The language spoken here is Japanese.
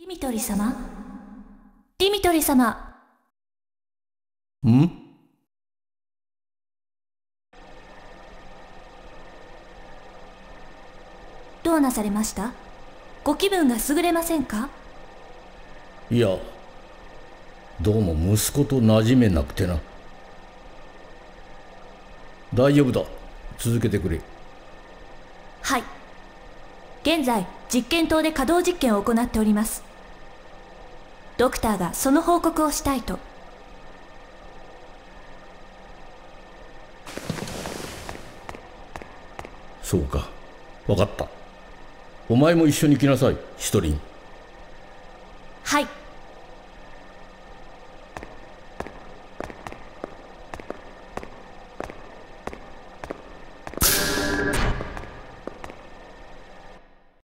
ディミトリ様？ディミトリ様。ん？どうなされました？ご気分が優れませんか？いやどうも息子と馴染めなくてな。大丈夫だ。続けてくれ。はい。現在実験棟で稼働実験を行っておりますドクターがその報告をしたいと。そうか。分かった。お前も一緒に来なさいシトリン。はい